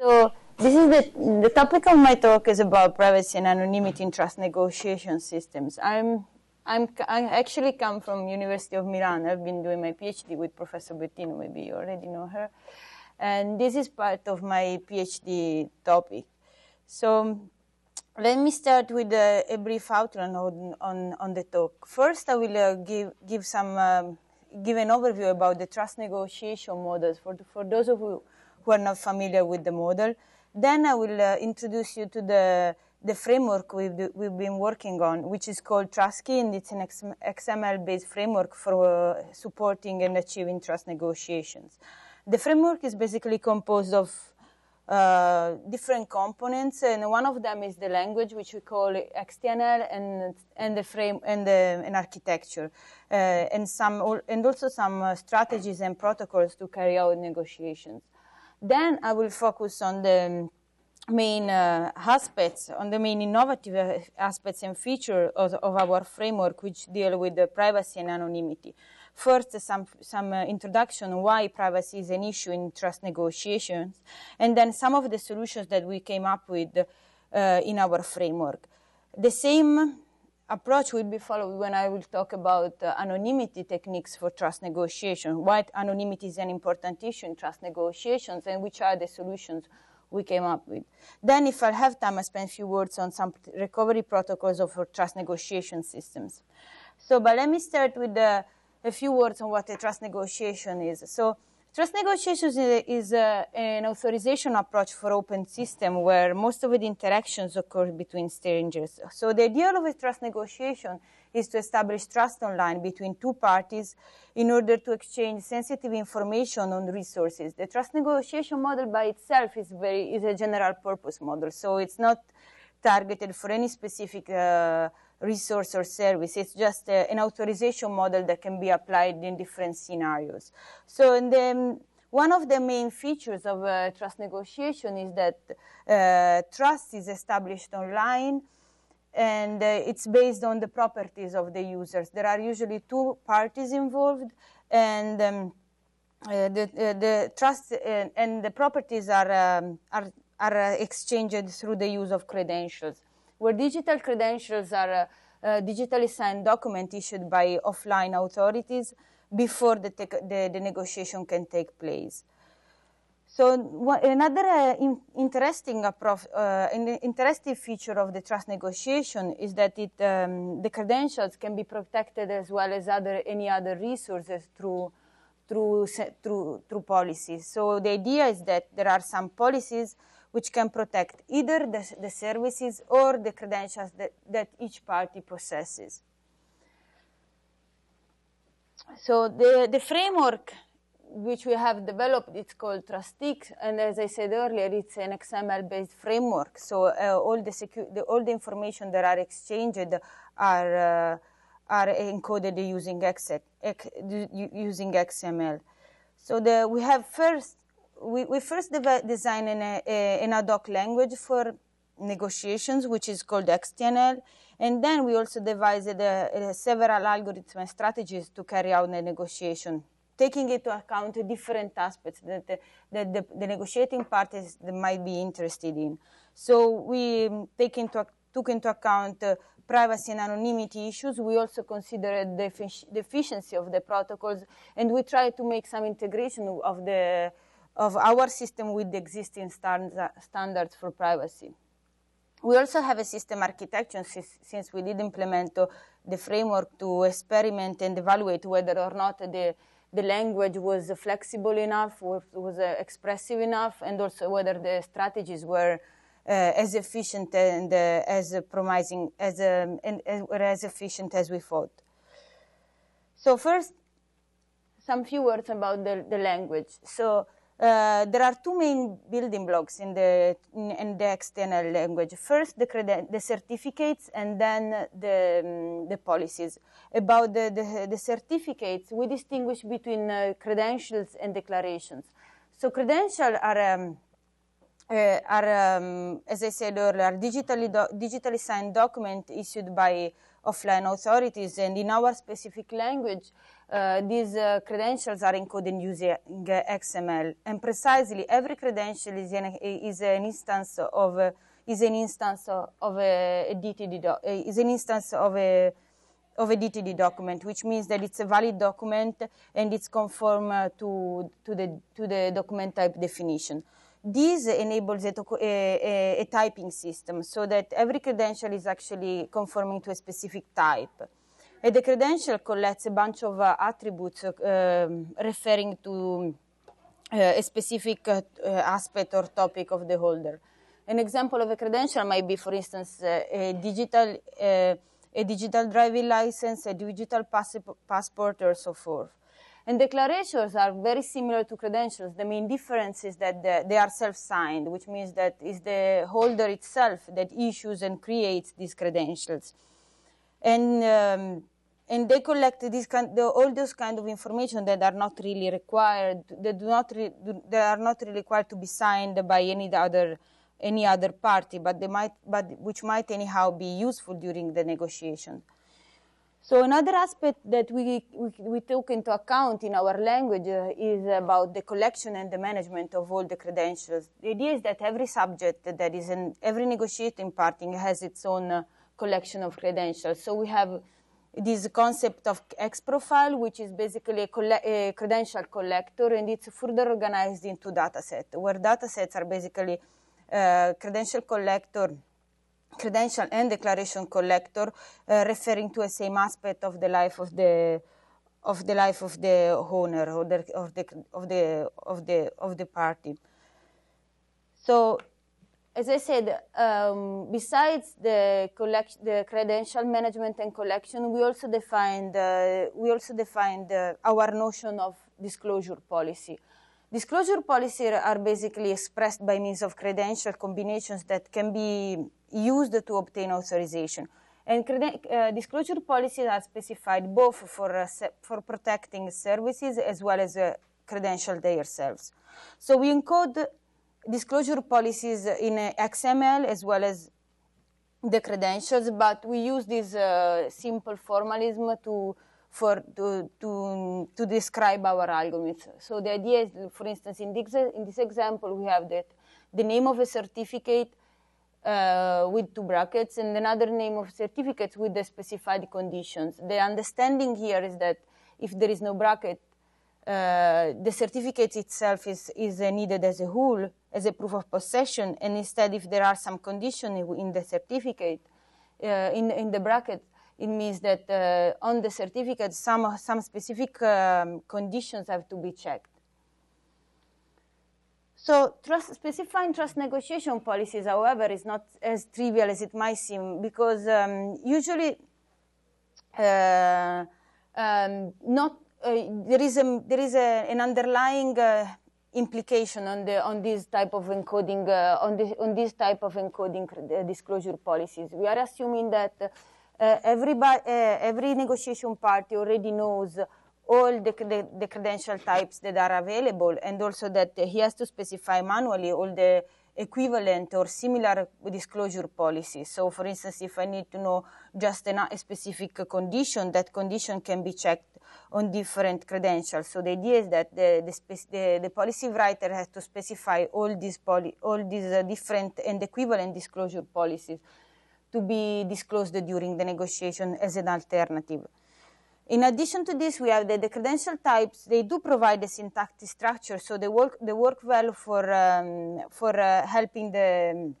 So this is the, the topic of my talk is about privacy and anonymity in trust negotiation systems. I'm, I'm, I actually come from University of Milan. I've been doing my PhD with Professor Bertino, maybe you already know her. And this is part of my PhD topic. So let me start with a, a brief outline on, on, on, the talk. First, I will uh, give, give, some, um, give an overview about the trust negotiation models for, for those of you who are not familiar with the model. Then I will uh, introduce you to the, the framework we've, we've been working on, which is called TrustX, and it's an XML-based framework for uh, supporting and achieving trust negotiations. The framework is basically composed of uh, different components, and one of them is the language, which we call XTNL, and and the frame and the an architecture, uh, and some and also some uh, strategies and protocols to carry out negotiations. Then I will focus on the main uh, aspects, on the main innovative uh, aspects and features of, of, our framework, which deal with the privacy and anonymity. First, some, some uh, introduction why privacy is an issue in trust negotiations, and then some of the solutions that we came up with uh, in our framework. The same approach will be followed when I will talk about uh, anonymity techniques for trust negotiation, why anonymity is an important issue in trust negotiations, and which are the solutions we came up with. Then, if I have time, I spend a few words on some recovery protocols of trust negotiation systems. So, but let me start with uh, a few words on what a trust negotiation is. So, Trust negotiations is a, an authorization approach for open system where most of the interactions occur between strangers. So the idea of a trust negotiation is to establish trust online between two parties in order to exchange sensitive information on resources. The trust negotiation model by itself is very is a general purpose model, so it's not targeted for any specific uh, resource or service. It's just a, an authorization model that can be applied in different scenarios. So in the, one of the main features of uh, trust negotiation is that uh, trust is established online and uh, it's based on the properties of the users. There are usually two parties involved and um, uh, the, uh, the, trust and, and, the properties are, um, are, are exchanged through the use of credentials where digital credentials are a digitally signed document issued by offline authorities before the, the, the negotiation can take place. So another uh, in, interesting, uh, interesting feature of the trust negotiation is that it, um, the credentials can be protected as well as other, any other resources through, through, through, through policies. So the idea is that there are some policies which can protect either the, the services or the credentials that, that each party possesses. So the, the framework which we have developed, it's called TrustX, and as I said earlier, it's an XML-based framework. So uh, all the, the, all the information that are exchanged are uh, are encoded using X, using XML. So the, we have first we, we first designed an, an ad hoc language for negotiations, which is called XTNL. And then we also devised several algorithms and strategies to carry out the negotiation, taking into account different aspects that the, that the, the negotiating parties might be interested in. So we take into, took into account uh, privacy and anonymity issues. We also considered the, the efficiency of the protocols, and we tried to make some integration of the of our system with the existing standards for privacy. We also have a system architecture since we did implement the framework to experiment and evaluate whether or not the, the language was flexible enough, was, uh, expressive enough, and also whether the strategies were uh, as efficient and uh, as promising as, um, and, were as efficient as we thought. So first, some few words about the, the language. So uh, there are two main building blocks in the, in, in the XTNL language. First, the, the certificates, and then the, um, the policies. About the, the, the, certificates, we distinguish between uh, credentials and declarations. So credentials are, um, uh, are um, as I said earlier, digitally, digitally signed document issued by offline authorities, and in our specific language, uh, these uh, credentials are encoded using XML, and precisely every credential is an, is an instance of a, is an instance of a, a DTD do, is an instance of a of a DTD document, which means that it's a valid document and it's conform to to the to the document type definition. This enables a, a, a, typing system so that every credential is actually conforming to a specific type. The credential collects a bunch of uh, attributes uh, referring to uh, a specific uh, aspect or topic of the holder. An example of a credential might be, for instance, uh, a digital a digital driving license, a digital passport, or so forth. And declarations are very similar to credentials. The main difference is that the, they are self-signed, which means that it's the holder itself that issues and creates these credentials. And um, and they collect this kind, the, all those kind of information that are not really required, that do not, re, they are not really required to be signed by any other, any other party, but they might, but which might anyhow be useful during the negotiation. So another aspect that we, we, we took into account in our language uh, is about the collection and the management of all the credentials. The idea is that every subject that is in every negotiating party has its own uh, collection of credentials. So we have this concept of X profile, which is basically a, a, credential collector, and it's further organized into dataset, where datasets are basically uh, credential collector, credential and declaration collector, uh, referring to a same aspect of the life of the of the life of the owner or the, of the of the of the of the party. So as I said, um, besides the, the credential management and collection, we also defined uh, we also defined uh, our notion of disclosure policy. Disclosure policies are basically expressed by means of credential combinations that can be used to obtain authorization. And uh, disclosure policies are specified both for, uh, for protecting services as well as uh, credential themselves. So we encode disclosure policies in XML as well as the credentials, but we use this uh, simple formalism to for to, to to describe our algorithms. So the idea is, for instance, in this in this example, we have that the name of a certificate uh, with two brackets and another name of certificates with the specified conditions. The understanding here is that if there is no bracket, uh, the certificate itself is, is needed as a whole, as a proof of possession, and instead if there are some conditions in the certificate, uh, in, in the bracket, it means that uh, on the certificate some, some specific um, conditions have to be checked. So trust, specifying trust negotiation policies, however, is not as trivial as it might seem because um, usually uh, um, not uh, there is a, there is a, an underlying uh, implication on the on this type of encoding uh, on this on this type of encoding uh, disclosure policies. We are assuming that uh, everybody uh, every negotiation party already knows all the, the, the, credential types that are available and also that he has to specify manually all the equivalent or similar disclosure policies. So for instance, if I need to know just a, specific condition, that condition can be checked on different credentials. So the idea is that the, the, the, the policy writer has to specify all these, poly, all these uh, different and equivalent disclosure policies to be disclosed during the negotiation as an alternative. In addition to this, we have the, credential types. They do provide a syntactic structure, so they work, they work well for, um, for uh, helping the,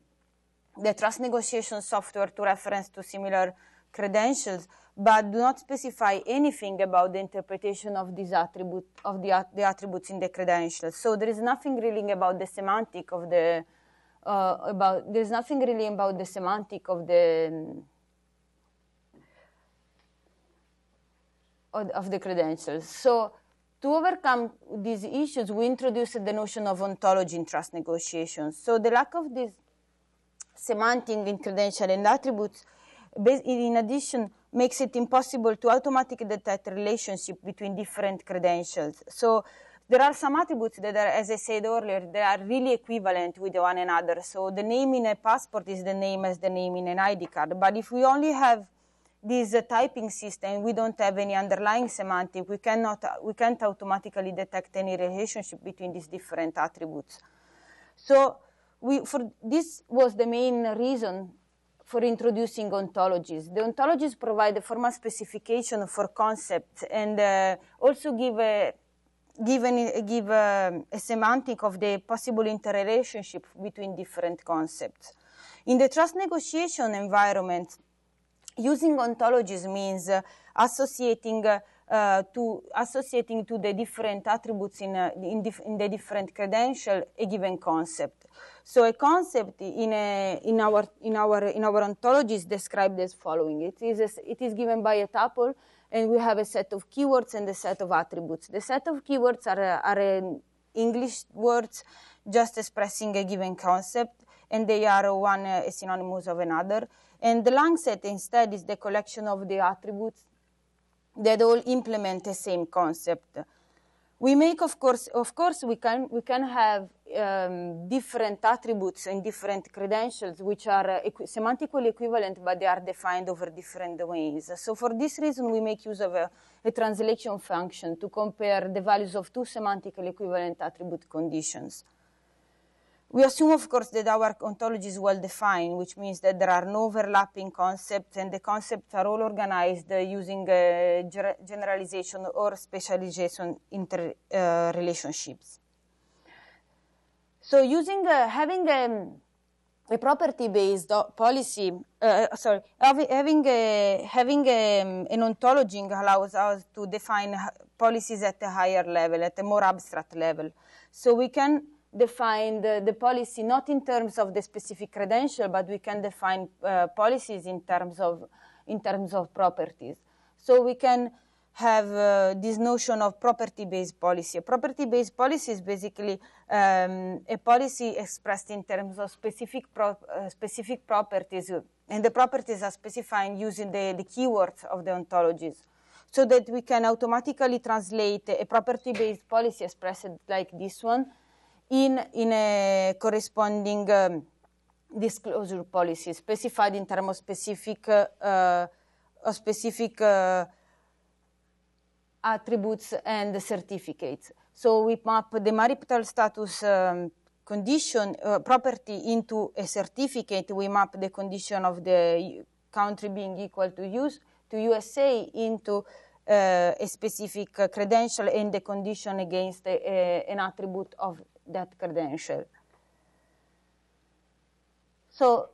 the trust negotiation software to reference to similar credentials but do not specify anything about the interpretation of these attribute of the, the attributes in the credentials. So there is nothing really about the semantic of the uh, about there is nothing really about the semantic of the of, of the credentials. So to overcome these issues, we introduced the notion of ontology in trust negotiations. So the lack of this semantic in credential and attributes, in addition, makes it impossible to automatically detect relationship between different credentials. So there are some attributes that are, as I said earlier, they are really equivalent with one another. So the name in a passport is the name as the name in an ID card. But if we only have this uh, typing system, we don't have any underlying semantic. We cannot, we can't automatically detect any relationship between these different attributes. So we, for this was the main reason for introducing ontologies. The ontologies provide a formal specification for concepts and uh, also give a give, an, give a, a, semantic of the possible interrelationship between different concepts. In the trust negotiation environment, using ontologies means uh, associating uh, uh, to associating to the different attributes in, uh, in, in, the different credential a given concept. So a concept in, a, in, our, in, our, in our ontology is described as following. It is, a, it is given by a tuple, and we have a set of keywords and a set of attributes. The set of keywords are, are English words just expressing a given concept, and they are one uh, synonymous of another. And the lang set instead is the collection of the attributes that all implement the same concept. We make, of course, of course, we can we can have um, different attributes and different credentials which are uh, equi semantically equivalent, but they are defined over different domains. So for this reason, we make use of a, a translation function to compare the values of two semantically equivalent attribute conditions. We assume, of course, that our ontology is well defined, which means that there are no overlapping concepts and the concepts are all organized uh, using uh, generalization or specialization interrelationships. Uh, so using, uh, having a, a property-based policy, uh, sorry, having, a, having a, um, an ontology allows us to define policies at a higher level, at a more abstract level. So we can define the, the, policy not in terms of the specific credential, but we can define uh, policies in terms of in terms of properties. So we can have uh, this notion of property-based policy. A property-based policy is basically um, a policy expressed in terms of specific pro uh, specific properties, and the properties are specified using the, the keywords of the ontologies so that we can automatically translate a property-based policy expressed like this one in, in a corresponding um, disclosure policy specified in terms of specific, uh, specific uh, attributes and certificates. So we map the marital status um, condition uh, property into a certificate. We map the condition of the country being equal to use to USA into uh, a specific credential and the condition against a, a, an attribute of that credential. So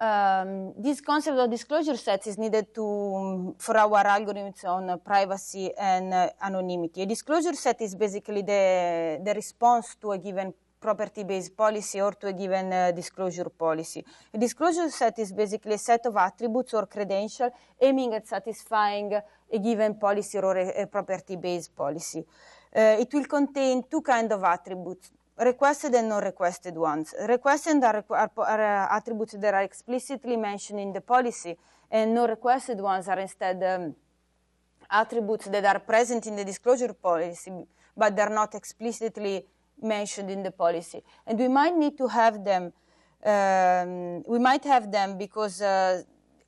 um, this concept of disclosure sets is needed to, for our algorithms on uh, privacy and uh, anonymity. A disclosure set is basically the, the response to a given property-based policy or to a given uh, disclosure policy. A disclosure set is basically a set of attributes or credentials aiming at satisfying a given policy or a, a property-based policy. Uh, it will contain two kinds of attributes requested and non-requested ones. Requested are, are, are, uh, attributes that are explicitly mentioned in the policy, and non-requested ones are instead um, attributes that are present in the disclosure policy, but they're not explicitly mentioned in the policy. And we might need to have them, um, we might have them because, uh,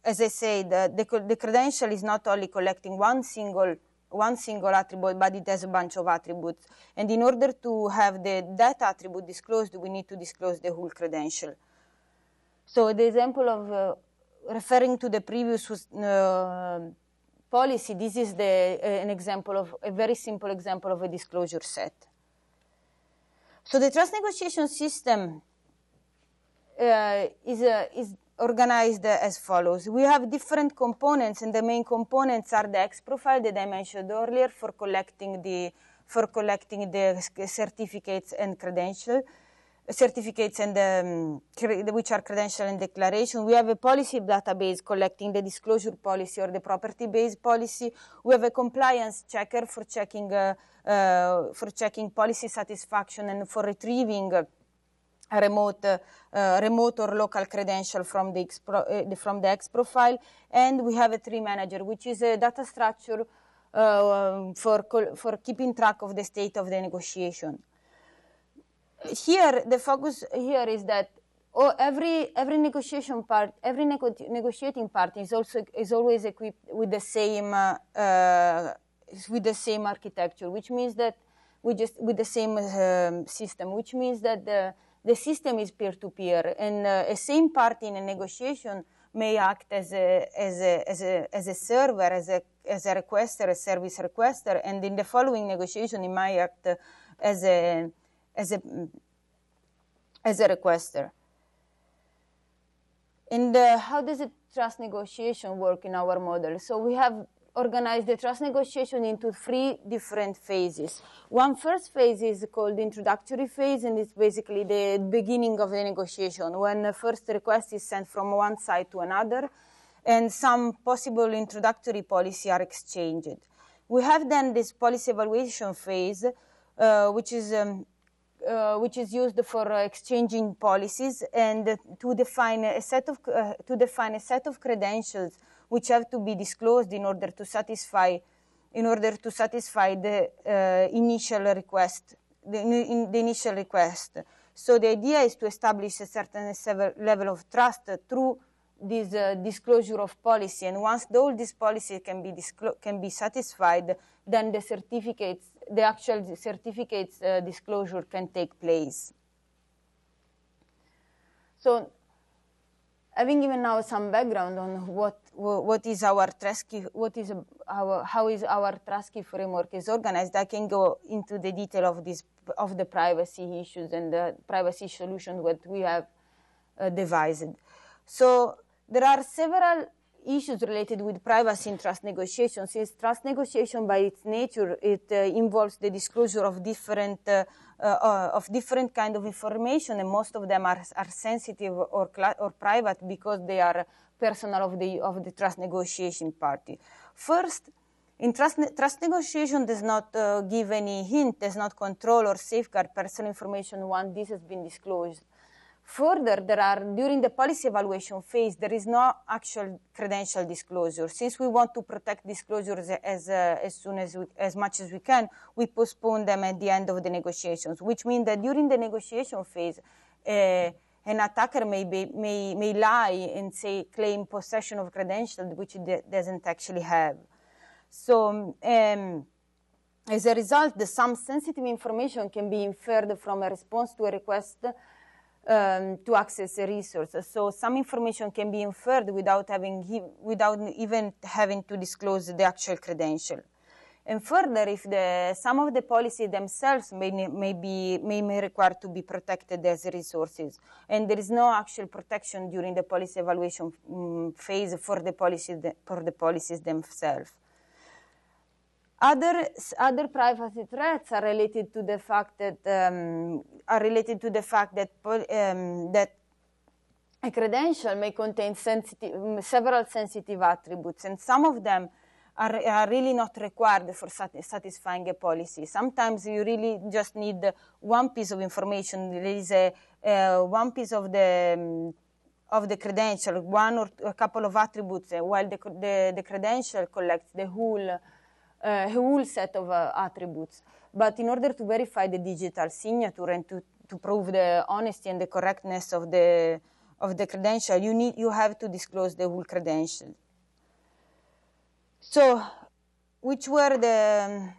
as I said, the, the, the credential is not only collecting one single one single attribute, but it has a bunch of attributes. And in order to have the, that attribute disclosed, we need to disclose the whole credential. So the example of uh, referring to the previous uh, policy, this is the, uh, an example of a very simple example of a disclosure set. So the trust negotiation system uh, is, is organized as follows. We have different components, and the main components are the X profile that I mentioned earlier for collecting the for collecting the certificates and credential certificates and um, which are credential and declaration. We have a policy database collecting the disclosure policy or the property-based policy. We have a compliance checker for checking uh, uh, for checking policy satisfaction and for retrieving. Uh, remote, uh, remote or local credential from the, X uh, from the X profile. And we have a tree manager, which is a data structure uh, for, for keeping track of the state of the negotiation. Here, the focus here is that or every every negotiation part, every nego negotiating party is also is always equipped with the same uh, uh, with the same architecture, which means that we just with the same um, system, which means that the the system is peer-to-peer, -peer, and uh, a same party in a negotiation may act as a as a as a as a server, as a as a requester, a service requester, and in the following negotiation, it might act as a as a as a requester. And uh, how does the trust negotiation work in our model? So we have organized the trust negotiation into three different phases. One first phase is called introductory phase, and it's basically the beginning of the negotiation, when the first request is sent from one side to another, and some possible introductory policy are exchanged. We have then this policy evaluation phase, uh, which is um, uh, which is used for uh, exchanging policies and to define a set of uh, to define a set of credentials which have to be disclosed in order to satisfy in order to satisfy the uh, initial request the, in the initial request so the idea is to establish a certain level of trust through this uh, disclosure of policy and once all these policies can be can be satisfied then the certificates the actual certificates uh, disclosure can take place. So having given now some background on what what is our TrustX, what is our how is our TrustX framework is organized, I can go into the detail of this of the privacy issues and the privacy solution that we have uh, devised. So there are several issues related with privacy in trust negotiations. Since trust negotiation, by its nature, it uh, involves the disclosure of different uh, uh, of different kind of information, and most of them are, are sensitive or or private because they are personal of the of the trust negotiation party. First. In trust, trust negotiation does not uh, give any hint, does not control or safeguard personal information once this has been disclosed. Further, there are, during the policy evaluation phase, there is no actual credential disclosure. Since we want to protect disclosures as, uh, as soon as, we, as much as we can, we postpone them at the end of the negotiations, which means that during the negotiation phase, uh, an attacker may, be, may, may lie and say, claim possession of credentials, which it doesn't actually have. So, um, as a result, the, some sensitive information can be inferred from a response to a request um, to access a resource. So some information can be inferred without having without even having to disclose the actual credential. And further, if the, some of the policies themselves may, may, be, may, may require to be protected as resources, and there is no actual protection during the policy evaluation um, phase for the policies, for the policies themselves. Other, other privacy threats are related to the fact that um, are related to the fact that um, that a credential may contain sensitive, several sensitive attributes, and some of them are, are really not required for sat satisfying a policy. Sometimes you really just need one piece of information. There is a, uh, one piece of the um, of the credential, one or a couple of attributes, uh, while the, the, the credential collects the whole a whole set of uh, attributes. But in order to verify the digital signature and to, to prove the honesty and the correctness of the, of the credential, you, need, you have to disclose the whole credential. So, which were the,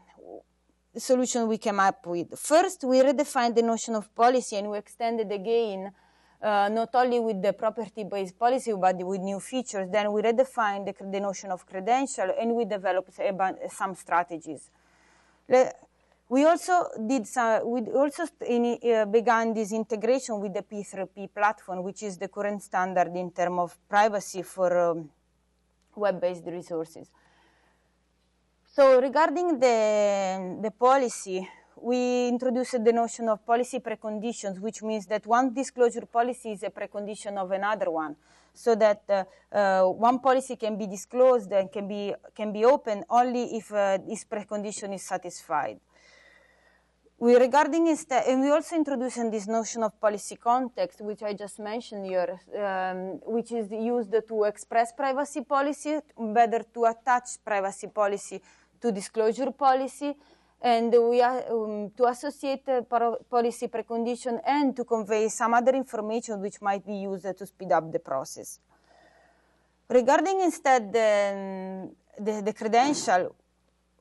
the solution we came up with? First, we redefined the notion of policy and we extended again uh, not only with the property-based policy, but with new features. Then we redefined the, the notion of credential, and we developed some strategies. We also did some, we also in, uh, began this integration with the P3P platform, which is the current standard in terms of privacy for um, web-based resources. So regarding the, the policy, we introduced the notion of policy preconditions, which means that one disclosure policy is a precondition of another one, so that uh, uh, one policy can be disclosed and can be can be open only if uh, this precondition is satisfied. We regarding instead, and we also introduced this notion of policy context, which I just mentioned here, um, which is used to express privacy policy, better to attach privacy policy to disclosure policy, and we are um, to associate uh, policy precondition and to convey some other information which might be used to speed up the process. Regarding instead the, the, the credential,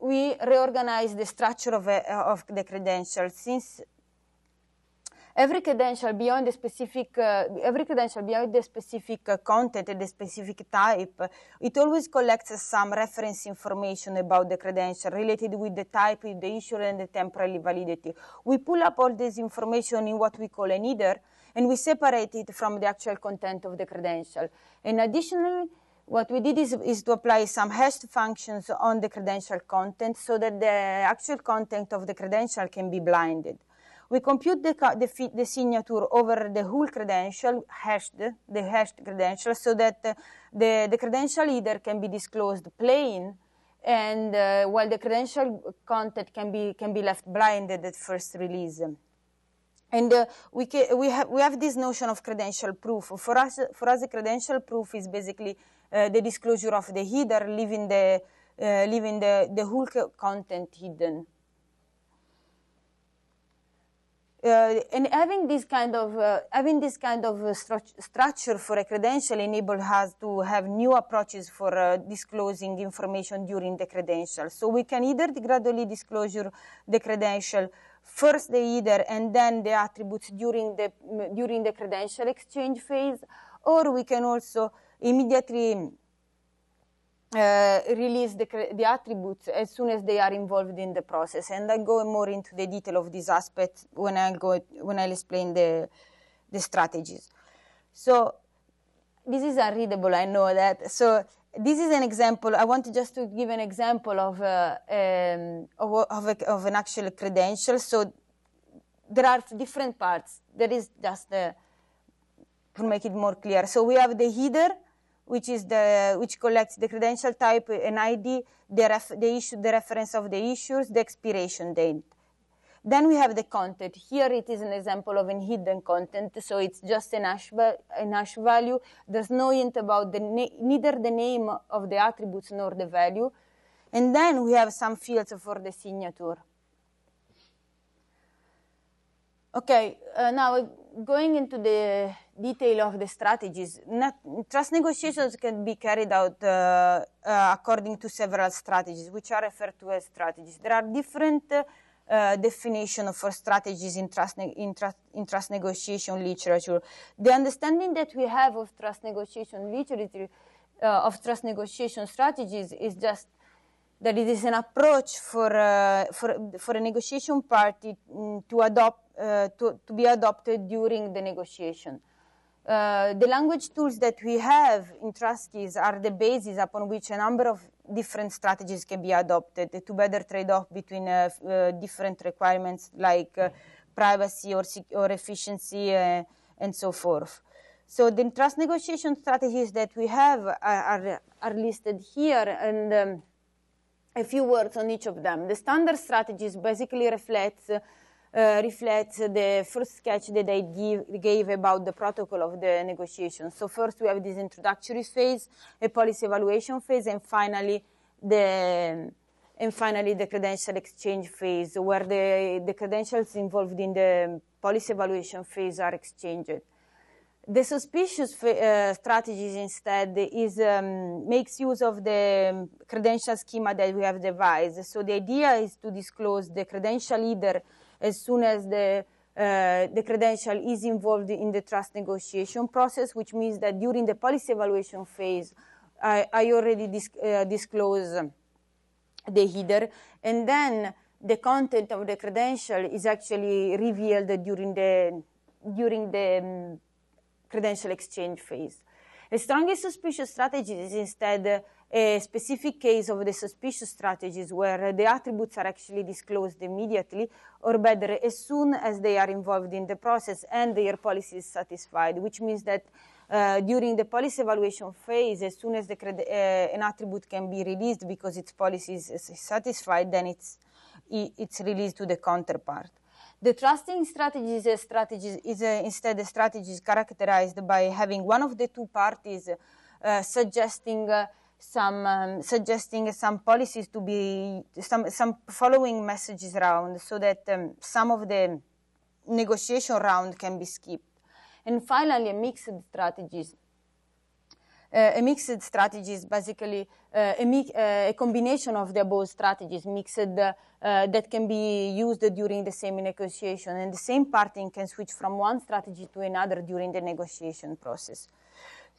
we reorganize the structure of, a, of the credential since every credential beyond the specific, uh, every credential beyond the specific uh, content and the specific type, it always collects some reference information about the credential related with the type, with the issue, and the temporal validity. We pull up all this information in what we call an header, and we separate it from the actual content of the credential. And additionally, what we did is, is, to apply some hashed functions on the credential content so that the actual content of the credential can be blinded. We compute the, the, the signature over the whole credential, hashed, the hashed credential, so that uh, the, the credential header can be disclosed plain, and uh, while the credential content can be, can be left blinded at first release. And uh, we, we, have, we have this notion of credential proof. For us, for us, the credential proof is basically uh, the disclosure of the header, leaving the, uh, leaving the, the whole content hidden. Uh, and having this kind of uh, having this kind of uh, stru structure for a credential enables us to have new approaches for uh, disclosing information during the credential. So we can either gradually disclosure the credential first the header and then the attributes during the during the credential exchange phase, or we can also immediately uh, release the, the, attributes as soon as they are involved in the process. And I go more into the detail of this aspect when I go when I explain the the strategies. So this is unreadable. I know that. So this is an example. I wanted just to give an example of uh, um, of, of, a, of, an actual credential. So there are different parts. There is just the, to make it more clear. So we have the header which is the which collects the credential type, an ID, the, ref, the issue, the reference of the issues, the expiration date. Then we have the content. Here it is an example of an hidden content, so it's just an hash, an hash value. There's no hint about the neither the name of the attributes nor the value. And then we have some fields for the signature. Okay, uh, now going into the detail of the strategies, not, trust negotiations can be carried out uh, uh, according to several strategies, which are referred to as strategies. There are different uh, definitions for strategies in trust, in, trust, in trust negotiation literature. The understanding that we have of trust negotiation literature, uh, of trust negotiation strategies is just that it is an approach for, uh, for, for a negotiation party mm, to adopt uh, to, to, be adopted during the negotiation. Uh, the language tools that we have in TrustX are the basis upon which a number of different strategies can be adopted to better trade off between uh, uh, different requirements like uh, privacy or, or efficiency uh, and so forth. So the trust negotiation strategies that we have are, are, are listed here and um, a few words on each of them. The standard strategies basically reflects uh, reflects the first sketch that I give, gave about the protocol of the negotiation. So first we have this introductory phase, a policy evaluation phase, and finally the and finally the credential exchange phase, where the, the credentials involved in the policy evaluation phase are exchanged. The suspicious uh, strategies instead is um, makes use of the credential schema that we have devised. So the idea is to disclose the credential either as soon as the uh, the credential is involved in the trust negotiation process, which means that during the policy evaluation phase, I, I already dis uh, disclose the header, and then the content of the credential is actually revealed during the during the um, credential exchange phase. A strongest suspicious strategy is instead a specific case of the suspicious strategies where the attributes are actually disclosed immediately, or better, as soon as they are involved in the process and their policy is satisfied, which means that uh, during the policy evaluation phase, as soon as the uh, an attribute can be released because its policy is, is satisfied, then it's, it's released to the counterpart. The trusting strategies, uh, strategies is uh, instead a strategy characterized by having one of the two parties uh, suggesting uh, some um, suggesting some policies to be some some following messages around so that um, some of the negotiation round can be skipped. And finally, mixed strategies. Uh, a mixed strategy is basically uh, a, mi- uh, a, combination of the above strategies mixed uh, that can be used during the same negotiation and the same party can switch from one strategy to another during the negotiation process.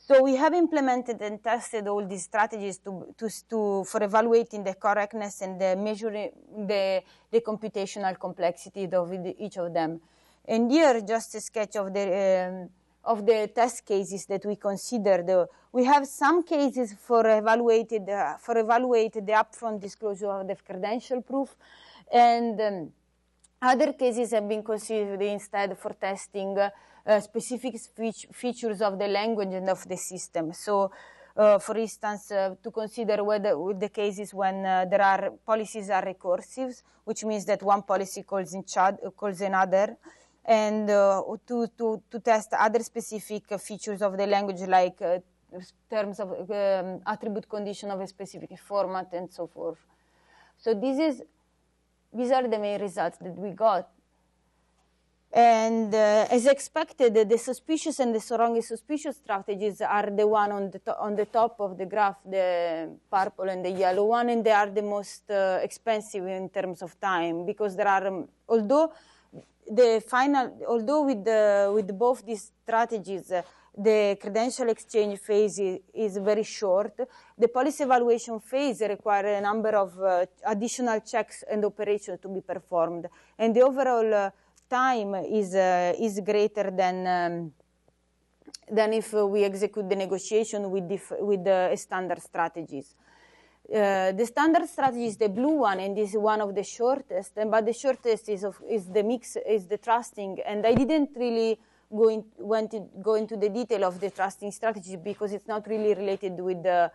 So we have implemented and tested all these strategies to, to, to, for evaluating the correctness and the measuring the, the computational complexity of each of them. And here, just a sketch of the um, of the test cases that we considered. we have some cases for evaluated uh, for evaluated the upfront disclosure of the credential proof, and um, other cases have been considered instead for testing uh, specific features of the language and of the system. So. Uh, for instance, uh, to consider whether the cases when uh, there are policies are recursive, which means that one policy calls, calls another, and uh, to, to, to test other specific features of the language like uh, terms of um, attribute condition of a specific format and so forth. So this is, these are the main results that we got. And uh, as expected, the suspicious and the strongly suspicious strategies are the one on the, on the top of the graph, the purple and the yellow one, and they are the most uh, expensive in terms of time because there are, um, although the final, although with, the, with both these strategies, uh, the credential exchange phase is, is, very short. The policy evaluation phase requires a number of uh, additional checks and operations to be performed. And the overall uh, time is, uh, is greater than, um, than if we execute the negotiation with, with the standard strategies. Uh, the standard strategy is the blue one, and this is one of the shortest. And but the shortest is of, is the mix is the trusting. And I didn't really go in, went to, go into the detail of the trusting strategy because it's not really related with the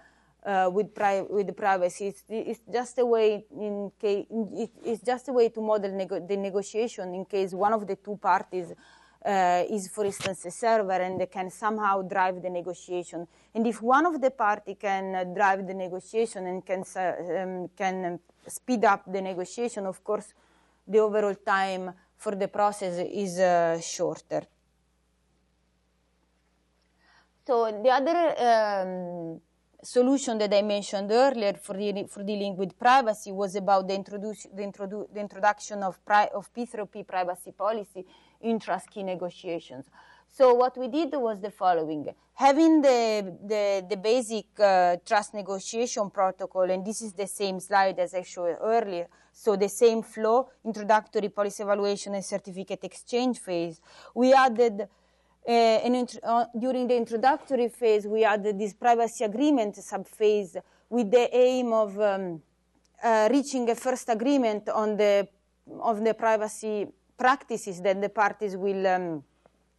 uh, with, pri- with the privacy. It's, it's, just a way in case it's just a way to model nego- the negotiation in case one of the two parties uh, is, for instance, a server and they can somehow drive the negotiation. And if one of the party can uh, drive the negotiation and can, um, can speed up the negotiation, of course, the overall time for the process is uh, shorter. So the other um, solution that I mentioned earlier for, the, for dealing with privacy was about the, the, introdu- the introduction of, of P3P privacy policy in TrustX negotiations. So what we did was the following. Having the, the, the basic uh, trust negotiation protocol, and this is the same slide as I showed earlier, so the same flow, introductory policy evaluation and certificate exchange phase, we added uh, int- uh, during the introductory phase, we added this privacy agreement subphase with the aim of um, uh, reaching a first agreement on the, on the privacy practices that the parties will um,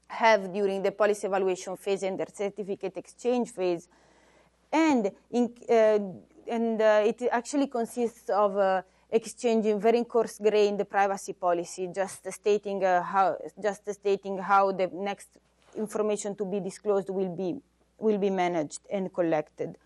have during the policy evaluation phase and the certificate exchange phase. And, in, uh, and uh, it actually consists of uh, exchanging very coarse grained privacy policy, just stating uh, how just stating how the next information to be disclosed will be will be managed and collected.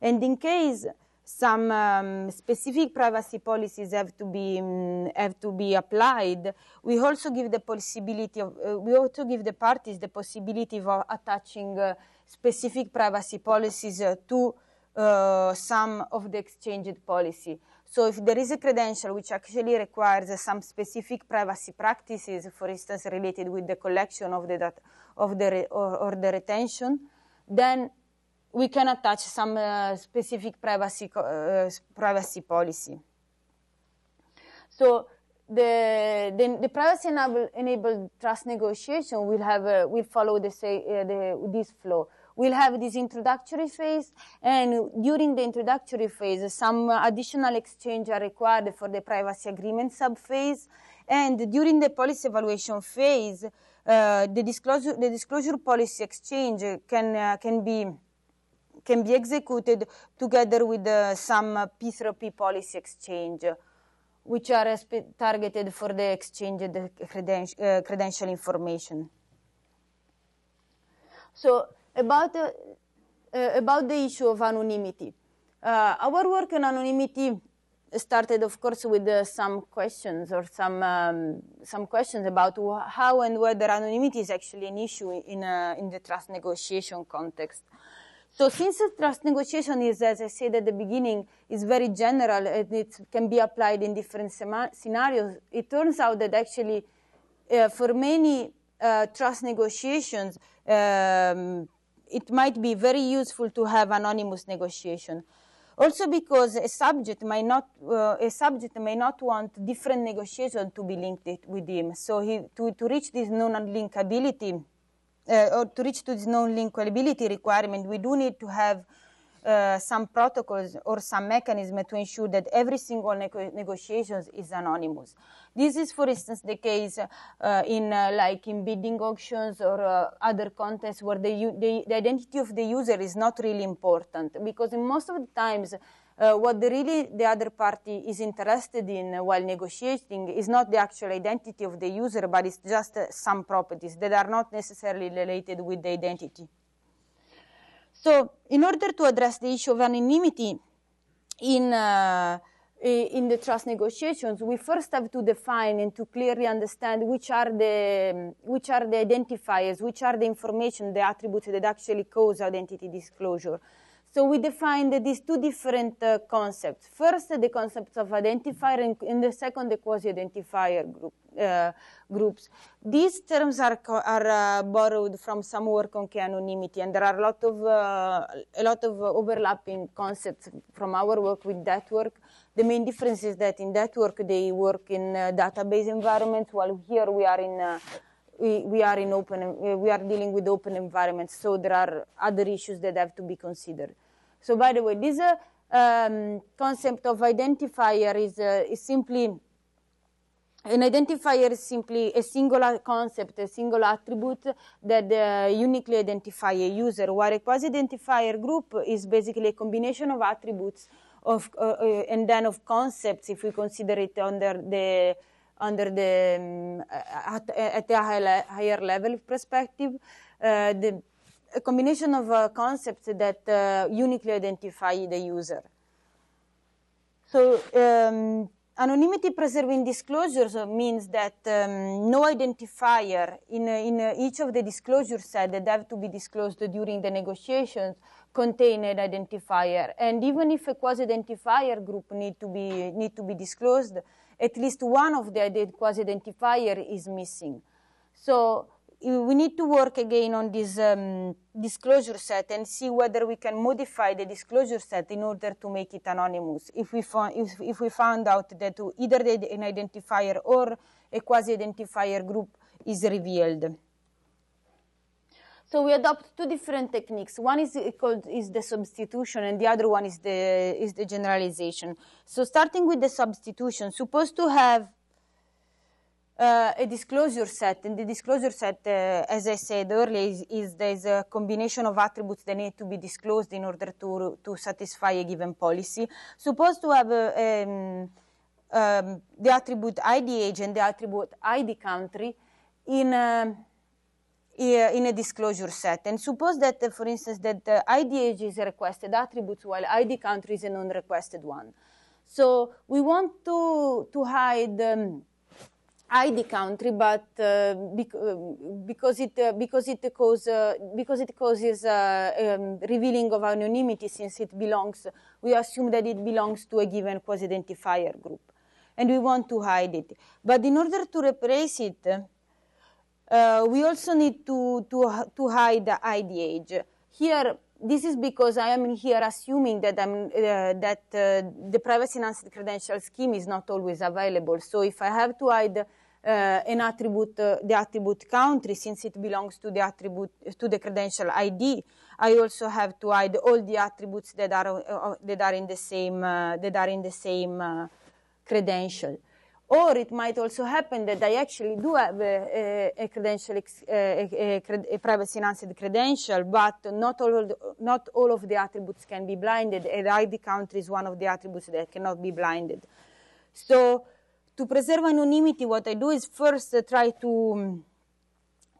And in case some um, specific privacy policies have to be um, have to be applied. We also give the possibility of uh, we also give the parties the possibility of attaching uh, specific privacy policies uh, to uh, some of the exchanged policy. So if there is a credential which actually requires some specific privacy practices, for instance, related with the collection of the data, of the or, or the retention, then we can attach some uh, specific privacy, uh, privacy policy. So the, the, the privacy enabled, enabled, trust negotiation will have uh, will follow the, say, uh, the, this flow. We'll have this introductory phase, and during the introductory phase, some additional exchange are required for the privacy agreement subphase. And during the policy evaluation phase, uh, the disclosure the disclosure policy exchange can uh, can be can be executed together with uh, some P3P policy exchange, which are targeted for the exchange of the creden uh, credential information. So about, uh, uh, about the issue of anonymity. Uh, our work on anonymity started, of course, with uh, some questions or some um, some questions about how and whether anonymity is actually an issue in in the trust negotiation context. So since the trust negotiation is, as I said at the beginning, is very general and it can be applied in different scenarios, it turns out that actually uh, for many uh, trust negotiations, um, it might be very useful to have anonymous negotiation. Also because a subject might not, uh, a subject may not want different negotiation to be linked with him. So he, to, to reach this non-linkability, uh, or to reach to this non-linkability requirement, we do need to have uh, some protocols or some mechanism to ensure that every single nego negotiations is anonymous. This is, for instance, the case uh, in uh, like in bidding auctions or uh, other contests where the, the, the, identity of the user is not really important because in most of the times uh, what the really the other party is interested in while negotiating is not the actual identity of the user, but it's just some properties that are not necessarily related with the identity. So in order to address the issue of anonymity in, uh, in the trust negotiations, we first have to define and to clearly understand which are the, which are the identifiers, which are the information, the attributes that actually cause identity disclosure. So we defined these two different uh, concepts. First, the concepts of identifier, and in the second, the quasi-identifier group, uh, groups. These terms are, are uh, borrowed from some work on k-anonymity, and there are a lot of uh, a lot of overlapping concepts from our work with that work. The main difference is that in that work they work in uh, database environments, while here we are in uh, we, we are in open, we are dealing with open environments, so there are other issues that have to be considered. So by the way, this uh, um, concept of identifier is, uh, is simply, an identifier is simply a single concept, a single attribute that uh, uniquely identify a user, while a quasi-identifier group is basically a combination of attributes of, uh, uh, and then of concepts if we consider it under the under the um, at, at, a higher level perspective, uh, the a combination of uh, concepts that uh, uniquely identify the user. So um, anonymity preserving disclosures means that um, no identifier in, in each of the disclosure set that have to be disclosed during the negotiations contain an identifier. And even if a quasi-identifier group need to be need to be disclosed, at least one of the quasi-identifier is missing. So we need to work again on this um, disclosure set and see whether we can modify the disclosure set in order to make it anonymous. If we, found, if, if we found out that either an identifier or a quasi-identifier group is revealed. So we adopt two different techniques. One is called is the substitution, and the other one is the is the generalization. So starting with the substitution, supposed to have uh, a disclosure set, and the disclosure set, uh, as I said earlier, is, is there's a combination of attributes that need to be disclosed in order to to satisfy a given policy. Supposed to have a, um, um, the attribute ID age and the attribute ID country in. Uh, in a disclosure set. And suppose that, uh, for instance, that the ID age is a requested attribute while ID country is a non-requested one. So we want to, to hide um, ID country, but uh, bec uh, because it uh, because it cause, uh, because it causes uh, um, revealing of anonymity since it belongs, we assume that it belongs to a given quasi-identifier group, and we want to hide it. But in order to replace it, uh, we also need to, to, to hide the ID age. Here, this is because I am here assuming that, uh, that uh, the privacy enhanced credential scheme is not always available. So if I have to hide uh, an attribute, uh, the attribute country, since it belongs to the attribute to the credential ID, I also have to hide all the attributes that are uh, that are in the same that are in the same credential. Or it might also happen that I actually do have a, a, a credential, a, a, privacy enhanced credential, but not all, the, not all of the attributes can be blinded, and ID country is one of the attributes that cannot be blinded. So to preserve anonymity, what I do is first try to,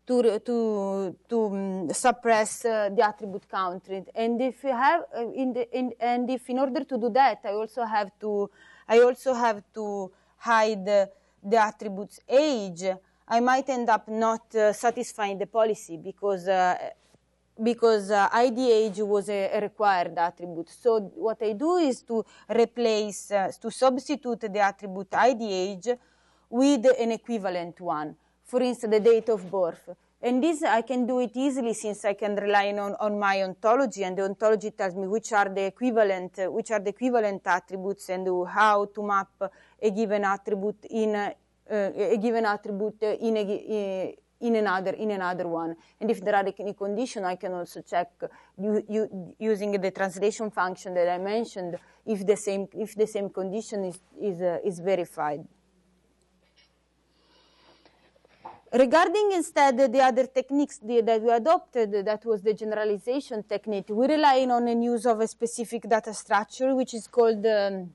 to to to um, suppress uh, the attribute count. And if you have uh, in the in, and if in order to do that, I also have to I also have to hide the, attributes age. I might end up not uh, satisfying the policy because uh, because uh, ID age was a, a, required attribute. So what I do is to replace, uh, to substitute the attribute ID age with an equivalent one. For instance, the date of birth. And this I can do it easily since I can rely on, on my ontology and the ontology tells me which are the equivalent, uh, which are the equivalent attributes and how to map a given attribute in uh, a given attribute in a, in another in another one. And if there are any condition, I can also check you, you, using the translation function that I mentioned if the same if the same condition is is uh, is verified. Regarding instead the other techniques that we adopted, that was the generalization technique, we rely on the use of a specific data structure, which is called um,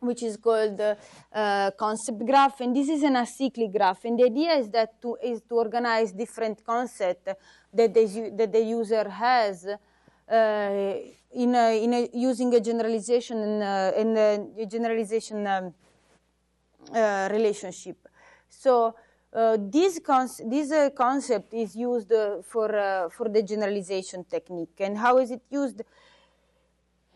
which is called uh, concept graph, and this is an acyclic graph. And the idea is that to is to organize different concepts that the that the user has uh, in a, in a, using a generalization in, uh, a generalization um, uh, relationship. So. Uh, this, this concept is used for for the generalization technique, and how is it used?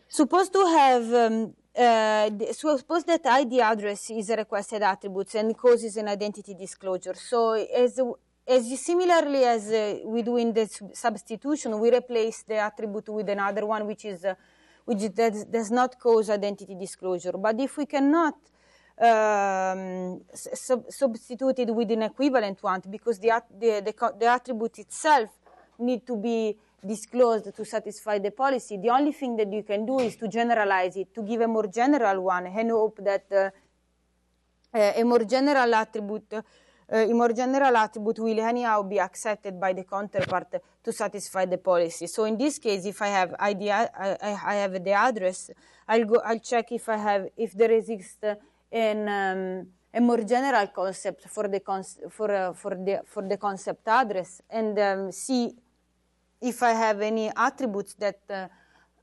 Supposed to have um, uh, so suppose that ID address is a requested attribute and causes an identity disclosure. So as, as similarly as uh, we do in the substitution, we replace the attribute with another one which is uh, which does, does, not cause identity disclosure. But if we cannot um, sub substitute it with an equivalent one because the, the, the, the attribute itself need to be disclosed to satisfy the policy. The only thing that you can do is to generalize it, to give a more general one, and hope that uh, a more general attribute, uh, a more general attribute will anyhow be accepted by the counterpart to satisfy the policy. So in this case, if I have ID, I, I have the address, I'll go, I'll check if I have, if there exists an, um, a more general concept for the, for, uh, for the, for the concept address and um, see if I have any attributes that uh,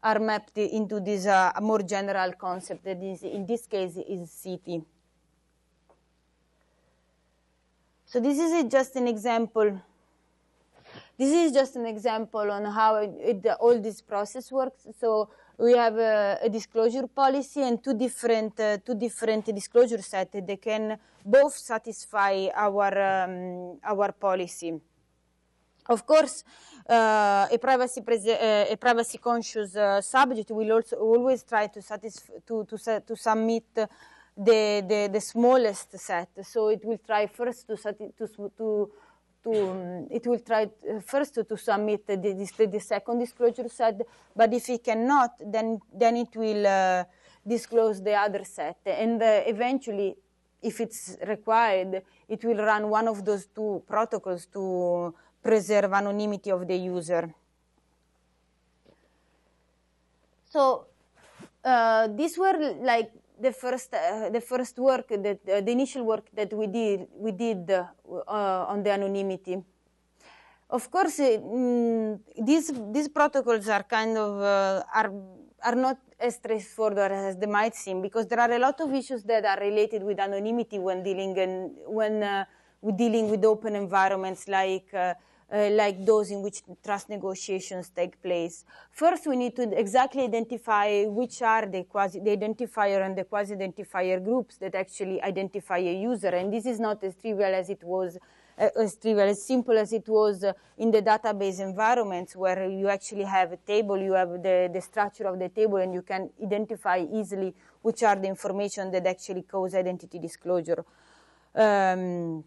are mapped into this uh, more general concept that is, in this case, is city. So this is just an example. This is just an example on how it, it, all this process works. So we have a, a disclosure policy and two different uh, two different disclosure sets that can both satisfy our um, our policy. Of course, uh, a privacy uh, a privacy conscious uh, subject will also always try to to to to submit the, the the smallest set. So it will try first to to to to um, it will try first to, to submit the, the, the, second disclosure set, but if it cannot, then then it will uh, disclose the other set, and uh, eventually, if it's required, it will run one of those two protocols to preserve anonymity of the user. So uh, these were like the first uh, the first work that uh, the initial work that we did we did uh, on the anonymity. Of course, uh, mm, these these protocols are kind of uh, are are not as straightforward as they might seem because there are a lot of issues that are related with anonymity when dealing when dealing with open environments like uh, like those in which trust negotiations take place. First, we need to exactly identify which are the quasi the identifier and the quasi identifier groups that actually identify a user. And this is not as trivial as it was uh, as trivial, as simple as it was uh, in the database environments where you actually have a table, you have the, the structure of the table, and you can identify easily which are the information that actually cause identity disclosure. Um,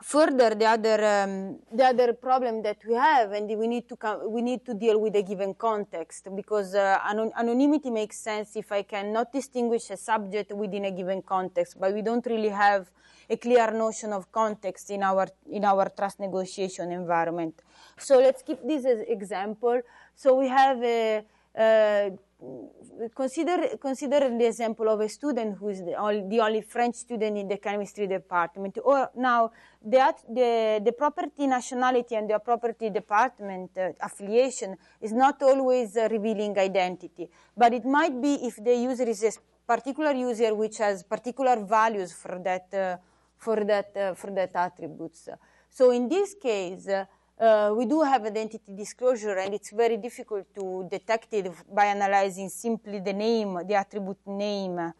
further the other um, the other problem that we have and we need to come, we need to deal with a given context because uh, anon anonymity makes sense if I cannot distinguish a subject within a given context but we don't really have a clear notion of context in our in our trust negotiation environment. So let's keep this as example. So we have a, a consider consider the example of a student who is the only, the only French student in the chemistry department. Or now the the, the property nationality and the property department uh, affiliation is not always uh, revealing identity, but it might be if the user is a particular user which has particular values for that uh, for that uh, for that attributes. So in this case. Uh, uh, we do have identity disclosure and it's very difficult to detect it by analyzing simply the name, the attribute name, uh,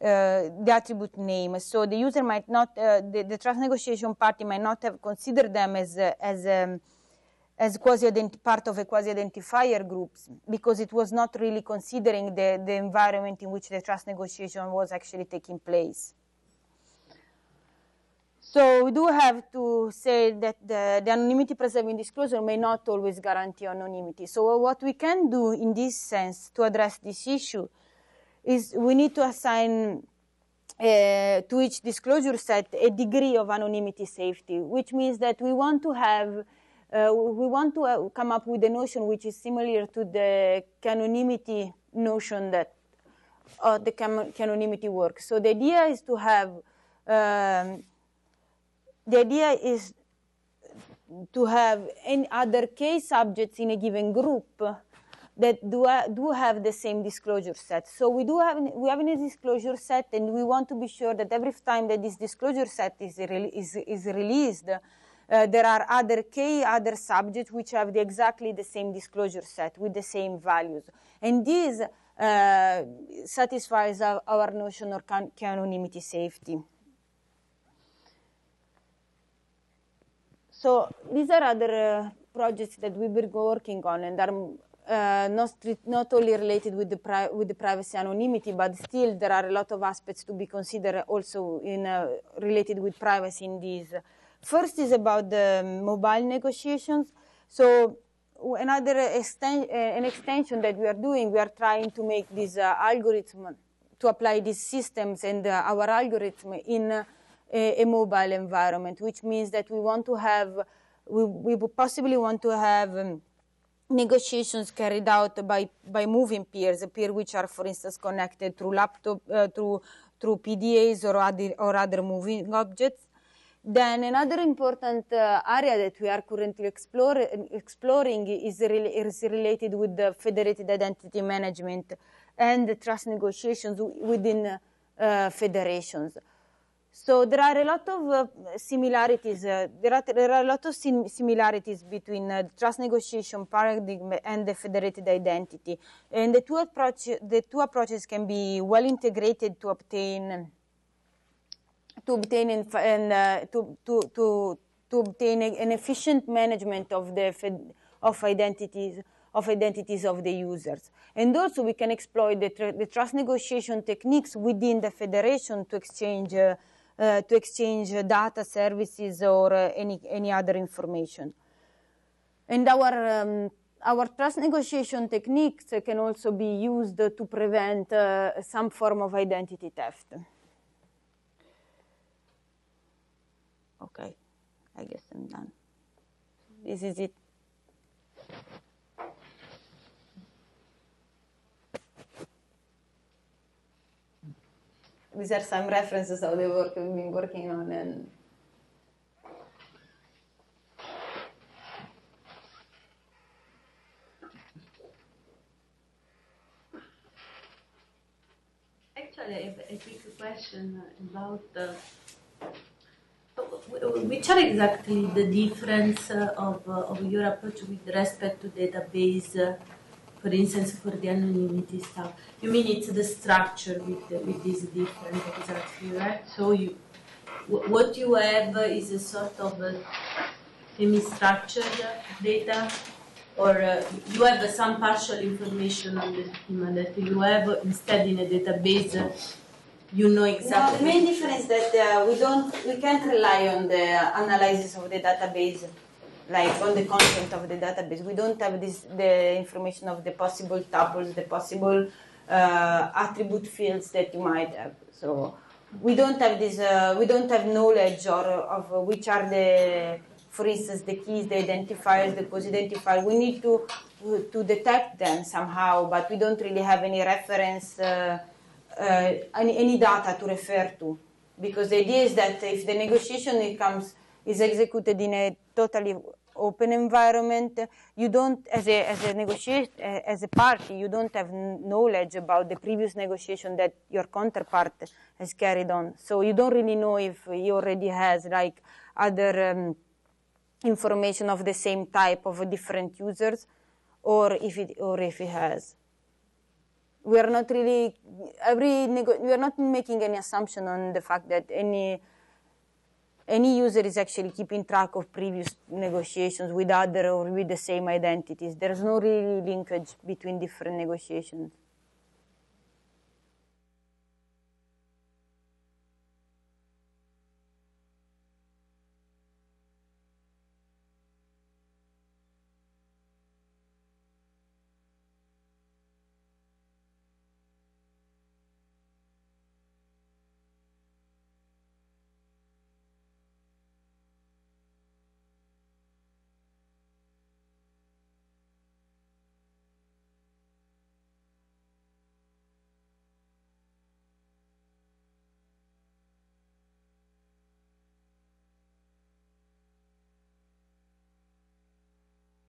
the attribute name. So the user might not, uh, the, the, trust negotiation party might not have considered them as, as, um, as quasi part of a quasi-identifier groups because it was not really considering the, the environment in which the trust negotiation was actually taking place. So we do have to say that the, the, anonymity preserving disclosure may not always guarantee anonymity. So what we can do in this sense to address this issue is we need to assign uh, to each disclosure set a degree of anonymity safety, which means that we want to have uh, we want to uh, come up with a notion which is similar to the k-anonymity notion that uh, the k-anonymity works. So the idea is to have um, the idea is to have any other case subjects in a given group that do, uh, do have the same disclosure set. So we do have we have a disclosure set, and we want to be sure that every time that this disclosure set is re is, is released, uh, there are other k other subjects which have the, exactly the same disclosure set with the same values, and this uh, satisfies our, our notion of can k-anonymity safety. So these are other uh, projects that we've been working on and are uh, not, not only related with the, with the privacy anonymity, but still there are a lot of aspects to be considered also in, uh, related with privacy in these. First is about the mobile negotiations. So another exten uh, an extension that we are doing, we are trying to make this uh, algorithm, to apply these systems and uh, our algorithm in a, a, mobile environment, which means that we want to have, we, we possibly want to have um, negotiations carried out by, by moving peers, peers which are, for instance, connected through laptop, uh, through, through PDAs or other, or other moving objects. Then another important uh, area that we are currently explore, exploring is, re is related with the federated identity management and the trust negotiations within uh, federations. So there are a lot of uh, similarities. Uh, there, are, there are a lot of sim similarities between uh, trust negotiation paradigm and the federated identity. And the two, approach, the two approaches can be well integrated to obtain to obtain and, and uh, to, to, to, to obtain an efficient management of the of identities of identities of the users. And also we can exploit the, tr the trust negotiation techniques within the federation to exchange uh, to exchange data, services, or uh, any, any other information. And our, um, our trust negotiation techniques can also be used to prevent uh, some form of identity theft. Okay, I guess I'm done. This is it. These are some references of the work we've been working on and Actually, a, a quick question about uh, which are exactly the difference of, uh, of your approach with respect to database for instance, for the anonymity stuff. You mean it's the structure with, the, with these different exactly, right? So you, what you have is a sort of a semi-structured data, or uh, you have some partial information on the schema that you have instead in a database. you know exactly. No, the main difference is that uh, we don't, we can't rely on the analysis of the database like on the content of the database. We don't have this, the information of the possible tuples, the possible uh, attribute fields that you might have. So we don't have this, uh, we don't have knowledge or of which are the, for instance, the keys, the identifiers, the post identifier. We need to to detect them somehow, but we don't really have any reference, uh, uh, any, any data to refer to. Because the idea is that if the negotiation it comes, is executed in a totally open environment, you don't, as a, as a negotiate, as a party, you don't have knowledge about the previous negotiation that your counterpart has carried on. So you don't really know if he already has like other um, information of the same type of different users or if it or if it has we are not really every we are not making any assumption on the fact that any any user is actually keeping track of previous negotiations with other or with the same identities. There's no really linkage between different negotiations.